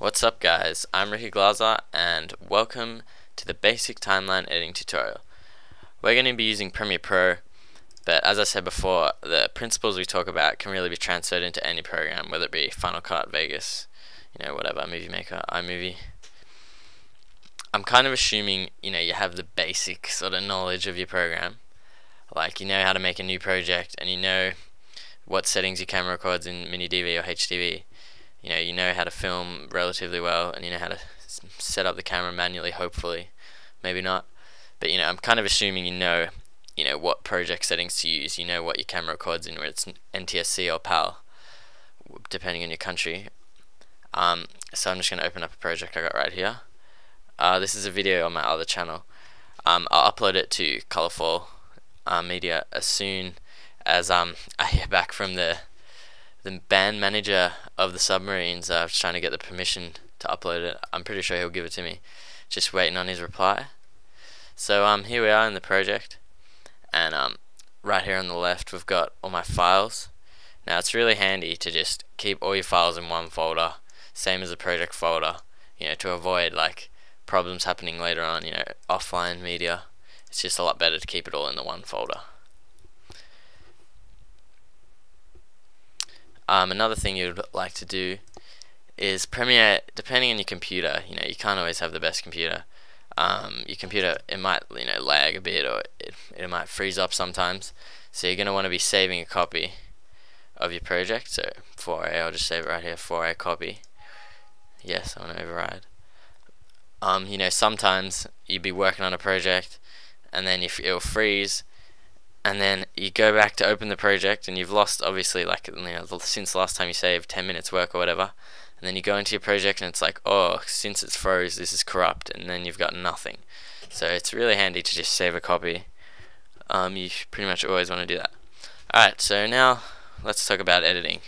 What's up guys, I'm Ricky Glaser and welcome to the basic timeline editing tutorial. We're going to be using Premiere Pro but as I said before, the principles we talk about can really be transferred into any program, whether it be Final Cut, Vegas, you know, whatever, Movie Maker, iMovie. I'm kind of assuming, you know, you have the basic sort of knowledge of your program. Like, you know how to make a new project and you know what settings your camera records in mini DV or HDV you know you know how to film relatively well and you know how to set up the camera manually hopefully. Maybe not. But you know I'm kind of assuming you know you know what project settings to use. You know what your camera records in whether it's NTSC or PAL depending on your country. Um, so I'm just going to open up a project I got right here. Uh, this is a video on my other channel. Um, I'll upload it to Colorful uh, Media as soon as um, I hear back from the the band manager of the submarines I uh, trying to get the permission to upload it. I'm pretty sure he'll give it to me. Just waiting on his reply. So um, here we are in the project, and um, right here on the left we've got all my files. Now it's really handy to just keep all your files in one folder, same as the project folder, you know, to avoid like problems happening later on, you know, offline media. It's just a lot better to keep it all in the one folder. Um, another thing you'd like to do is Premiere, depending on your computer, you know, you can't always have the best computer. Um, your computer, it might, you know, lag a bit or it, it might freeze up sometimes. So you're going to want to be saving a copy of your project. So 4A, I'll just save it right here, 4A copy. Yes, I want to override. Um, you know, sometimes you'd be working on a project and then if it'll freeze and then you go back to open the project and you've lost obviously like you know since last time you saved 10 minutes work or whatever and then you go into your project and it's like oh since it's froze this is corrupt and then you've got nothing. So it's really handy to just save a copy. Um, you pretty much always want to do that. Alright so now let's talk about editing.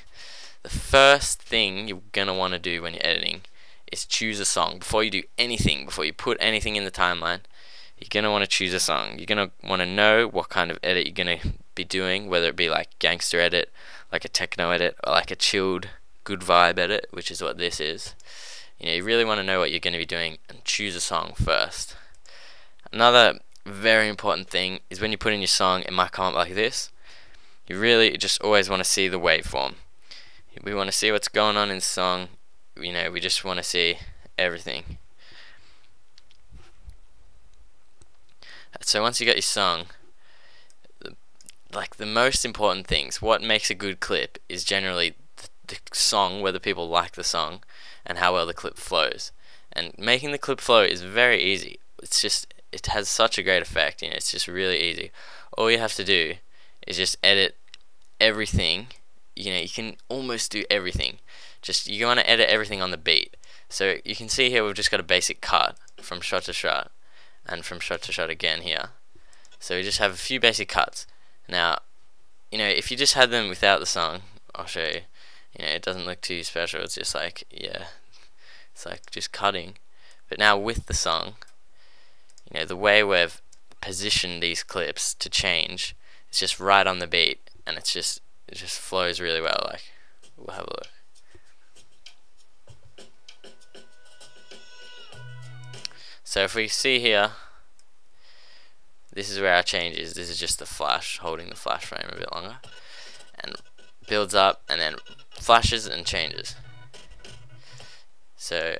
The first thing you're gonna want to do when you're editing is choose a song before you do anything before you put anything in the timeline you're going to want to choose a song. You're going to want to know what kind of edit you're going to be doing, whether it be like gangster edit, like a techno edit, or like a chilled good vibe edit, which is what this is. You know, you really want to know what you're going to be doing and choose a song first. Another very important thing is when you put in your song, it might come up like this. You really just always want to see the waveform. We want to see what's going on in the song. You know, we just want to see everything. So once you got your song, like the most important things, what makes a good clip is generally the, the song, whether people like the song, and how well the clip flows. And making the clip flow is very easy. It's just it has such a great effect. You know, it's just really easy. All you have to do is just edit everything. You know, you can almost do everything. Just you want to edit everything on the beat. So you can see here we've just got a basic cut from shot to shot and from shot to shot again here. So we just have a few basic cuts. Now, you know, if you just had them without the song, I'll show you. You know, it doesn't look too special. It's just like, yeah, it's like just cutting. But now with the song, you know, the way we've positioned these clips to change, it's just right on the beat, and it's just it just flows really well. Like, we'll have a look. So if we see here, this is where our change is. This is just the flash, holding the flash frame a bit longer. And builds up and then flashes and changes. So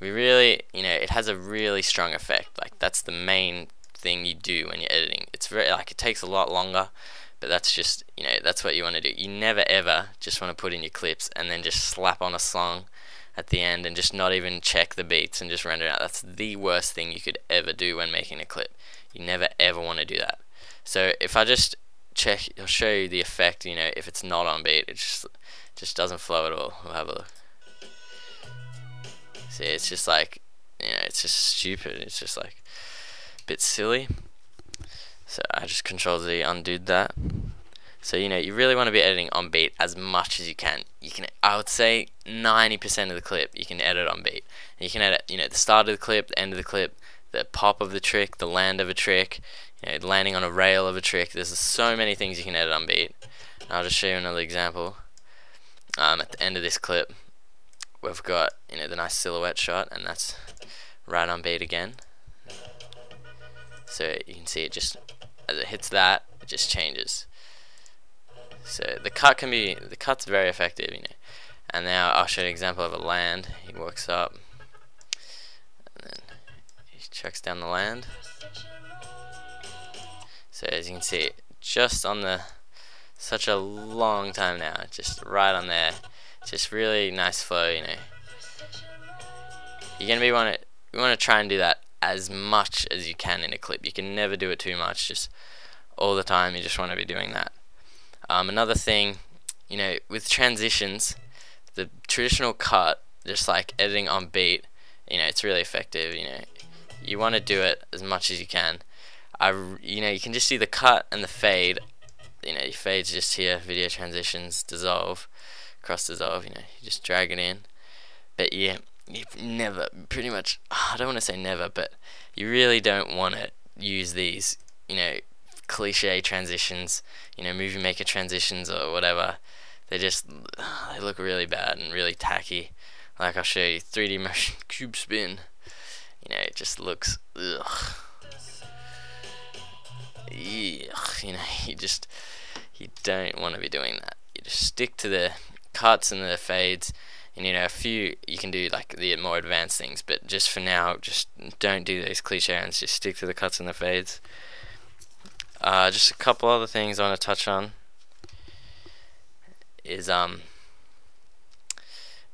we really, you know, it has a really strong effect. Like that's the main thing you do when you're editing. It's very like it takes a lot longer, but that's just, you know, that's what you want to do. You never ever just want to put in your clips and then just slap on a song at the end and just not even check the beats and just render it out. That's the worst thing you could ever do when making a clip. You never ever want to do that. So if I just check, I'll show you the effect. You know, if it's not on beat, it just just doesn't flow at all. We'll have a look. See, it's just like, you know, it's just stupid. It's just like a bit silly. So I just control Z undid that. So you know you really want to be editing on beat as much as you can. You can I would say 90% of the clip you can edit on beat. And you can edit you know the start of the clip, the end of the clip, the pop of the trick, the land of a trick, you know landing on a rail of a trick. There's so many things you can edit on beat. And I'll just show you another example. um, at the end of this clip, we've got you know the nice silhouette shot, and that's right on beat again. So you can see it just as it hits that, it just changes. So the cut can be the cut's very effective, you know. And now I'll show you an example of a land. He walks up, and then he checks down the land. So as you can see, just on the such a long time now, just right on there. Just really nice flow, you know. You're gonna be want to you want to try and do that as much as you can in a clip. You can never do it too much. Just all the time, you just want to be doing that. Um, another thing, you know, with transitions, the traditional cut, just like editing on beat, you know, it's really effective. You know, you want to do it as much as you can. I, you know, you can just see the cut and the fade you know, your fades just here, video transitions, dissolve, cross dissolve, you know, you just drag it in. But yeah, you never, pretty much, I don't want to say never, but you really don't want to use these, you know, cliche transitions, you know, movie maker transitions or whatever. They just, they look really bad and really tacky. Like I'll show you 3D motion cube spin. You know, it just looks, ugh. Ugh, you know, you just, you don't want to be doing that. You just stick to the cuts and the fades, and you know a few you can do like the more advanced things, but just for now, just don't do those cliches. Just stick to the cuts and the fades. Uh, just a couple other things I want to touch on is um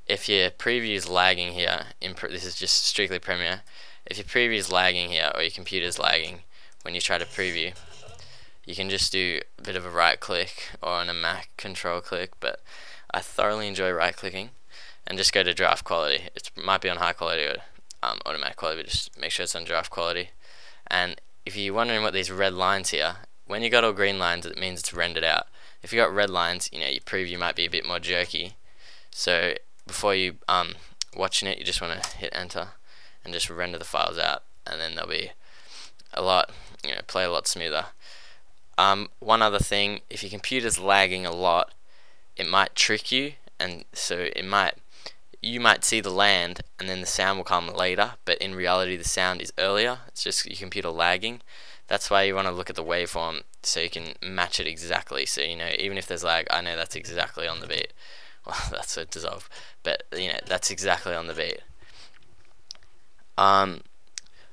if your preview is lagging here, this is just strictly Premiere. If your preview is lagging here or your computer is lagging when you try to preview, you can just do a bit of a right click or on a Mac control click but I thoroughly enjoy right clicking and just go to draft quality it might be on high quality or um, automatic quality but just make sure it's on draft quality and if you're wondering what these red lines here when you got all green lines it means it's rendered out? If you got red lines you know your preview might be a bit more jerky. So before you um watching it you just want to hit enter and just render the files out and then they'll be a lot you know play a lot smoother. Um, one other thing, if your computer's lagging a lot, it might trick you, and so it might you might see the land and then the sound will come later, but in reality the sound is earlier. It's just your computer lagging. That's why you want to look at the waveform so you can match it exactly. So you know, even if there's lag, I know that's exactly on the beat. Well, that's a dissolve, but you know that's exactly on the beat. Um,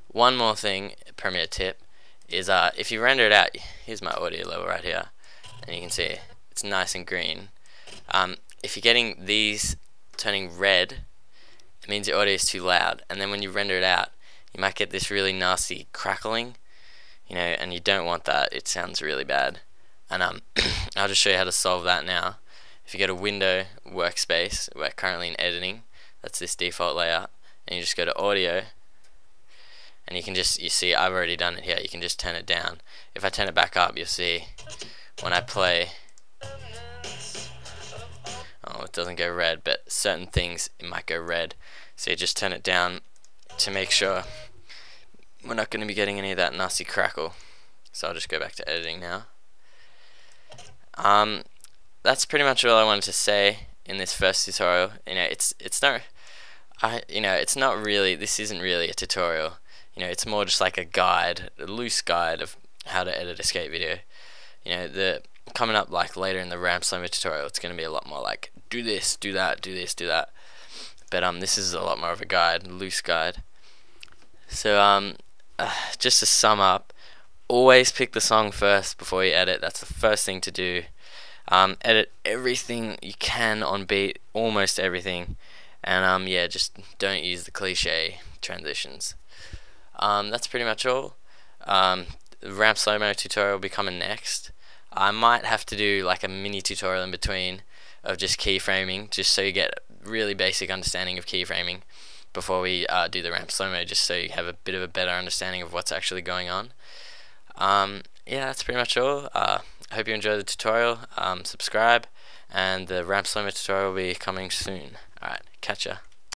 one more thing, Premiere tip is uh, if you render it out, here's my audio level right here, and you can see it's nice and green. Um, if you're getting these turning red, it means your audio is too loud, and then when you render it out, you might get this really nasty crackling, you know, and you don't want that. It sounds really bad. And um, I'll just show you how to solve that now. If you go to Window Workspace, we're currently in editing. That's this default layout, and you just go to Audio, and you can just you see I've already done it here you can just turn it down if I turn it back up you'll see when I play oh it doesn't go red but certain things it might go red. So you just turn it down to make sure we're not going to be getting any of that nasty crackle. So I'll just go back to editing now. Um, that's pretty much all I wanted to say in this first tutorial. You know it's it's not I you know it's not really this isn't really a tutorial. You know, it's more just like a guide, a loose guide of how to edit a skate video. You know, the coming up like later in the ramp slow mo tutorial, it's going to be a lot more like do this, do that, do this, do that. But um, this is a lot more of a guide, loose guide. So um, uh, just to sum up, always pick the song first before you edit. That's the first thing to do. Um, edit everything you can on beat, almost everything, and um, yeah, just don't use the cliche transitions. Um, that's pretty much all. Um, ramp slow mo tutorial will be coming next. I might have to do like a mini tutorial in between of just keyframing, just so you get a really basic understanding of keyframing before we uh, do the ramp slow mo, just so you have a bit of a better understanding of what's actually going on. Um, yeah, that's pretty much all. Uh, I hope you enjoyed the tutorial. Um, subscribe, and the ramp slow mo tutorial will be coming soon. Alright, catch ya.